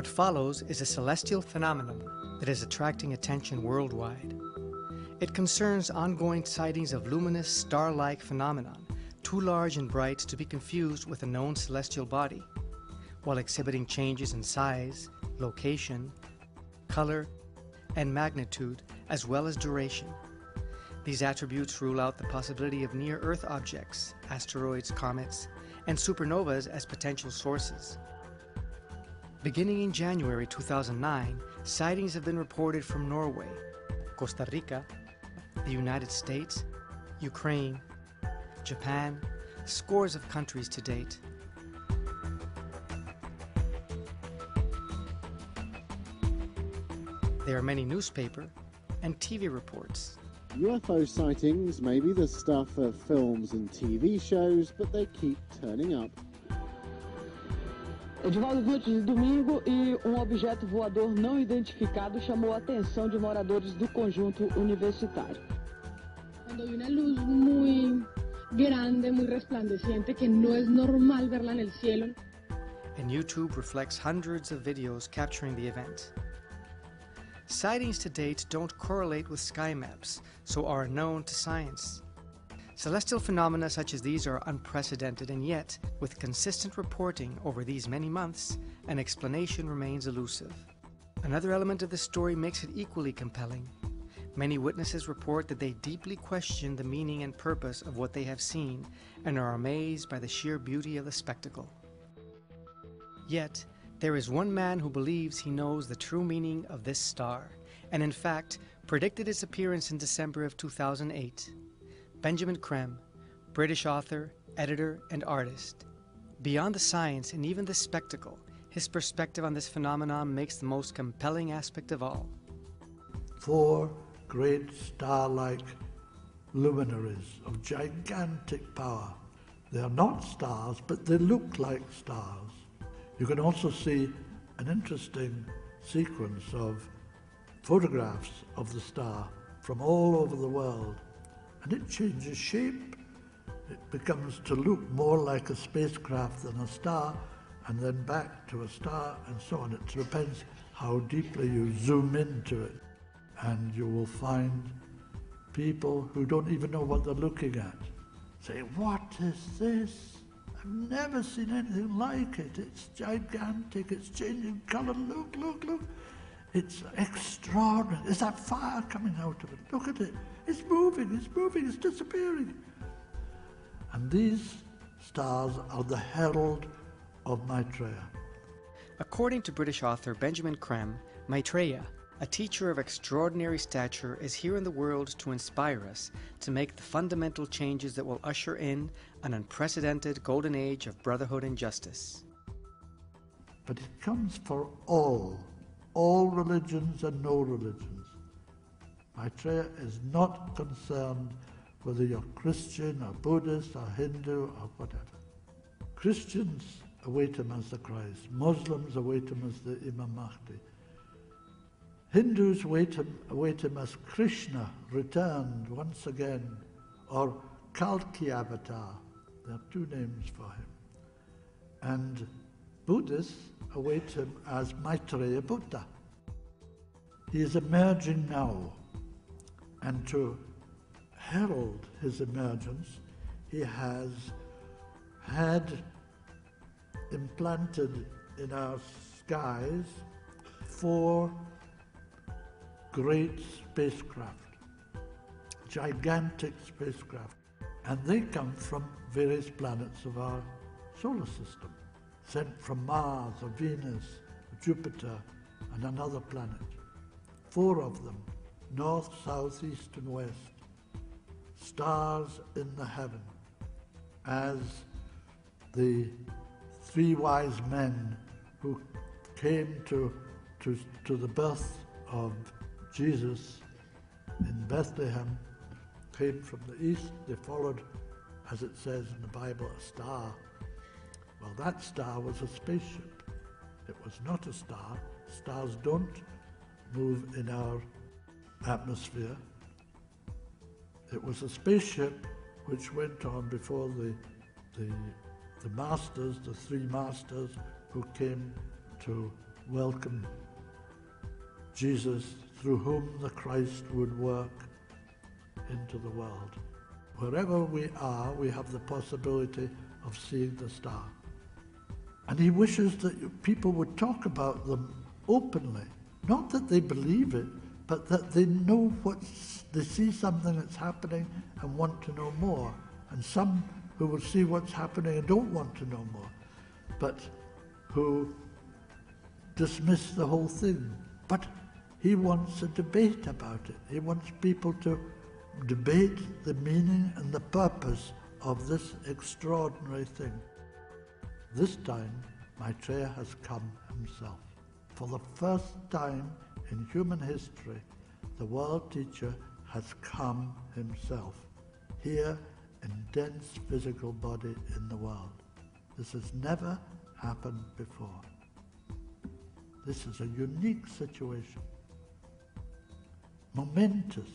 What follows is a celestial phenomenon that is attracting attention worldwide. It concerns ongoing sightings of luminous star-like phenomenon, too large and bright to be confused with a known celestial body, while exhibiting changes in size, location, color, and magnitude, as well as duration. These attributes rule out the possibility of near-Earth objects, asteroids, comets, and supernovas as potential sources. Beginning in January 2009, sightings have been reported from Norway, Costa Rica, the United States, Ukraine, Japan, scores of countries to date. There are many newspaper and TV reports. UFO sightings may be the stuff of films and TV shows, but they keep turning up. Edivaldo noites de domingo e um objeto voador não identificado chamou a atenção de moradores do conjunto universitário. Cuando hay una luz muy grande, muy resplandeciente, que no es normal verla el cielo. And YouTube reflects hundreds of videos capturing the event. Sightings to date don't correlate with sky maps, so are unknown to science. Celestial phenomena such as these are unprecedented, and yet, with consistent reporting over these many months, an explanation remains elusive. Another element of the story makes it equally compelling. Many witnesses report that they deeply question the meaning and purpose of what they have seen and are amazed by the sheer beauty of the spectacle. Yet, there is one man who believes he knows the true meaning of this star, and in fact predicted its appearance in December of 2008. Benjamin Creme, British author, editor, and artist. Beyond the science and even the spectacle, his perspective on this phenomenon makes the most compelling aspect of all. Four great star-like luminaries of gigantic power. They are not stars, but they look like stars. You can also see an interesting sequence of photographs of the star from all over the world. And it changes shape. It becomes to look more like a spacecraft than a star, and then back to a star, and so on. It depends how deeply you zoom into it. And you will find people who don't even know what they're looking at say, What is this? I've never seen anything like it. It's gigantic, it's changing colour. Look, look, look. It's extraordinary. There's that fire coming out of it. Look at it. It's moving, it's moving, it's disappearing. And these stars are the herald of Maitreya. According to British author Benjamin Creme, Maitreya, a teacher of extraordinary stature, is here in the world to inspire us to make the fundamental changes that will usher in an unprecedented golden age of brotherhood and justice. But it comes for all, all religions and no religions. Maitreya is not concerned whether you're Christian or Buddhist or Hindu or whatever. Christians await him as the Christ. Muslims await him as the Imam Mahdi. Hindus await him, await him as Krishna returned once again, or Kalki Avatar. There are two names for him. And Buddhists await him as Maitreya Buddha. He is emerging now, and to herald his emergence, he has had implanted in our skies four great spacecraft, gigantic spacecraft, and they come from various planets of our solar system, sent from Mars or Venus, or Jupiter, and another planet. Four of them, north, south, east, and west, stars in the heaven, as the three wise men who came to, to, to the birth of Jesus in Bethlehem came from the east. They followed, as it says in the Bible, a star. Well, that star was a spaceship. It was not a star. Stars don't move in our atmosphere. It was a spaceship which went on before the, the, the masters, the three masters who came to welcome Jesus through whom the Christ would work into the world. Wherever we are, we have the possibility of seeing the star. And he wishes that people would talk about them openly. Not that they believe it, but that they know what's, they see something that's happening and want to know more. And some who will see what's happening and don't want to know more, but who dismiss the whole thing. But he wants a debate about it. He wants people to debate the meaning and the purpose of this extraordinary thing. This time, Maitreya has come himself. For the first time in human history, the world teacher has come himself, here in dense physical body in the world. This has never happened before. This is a unique situation, momentous,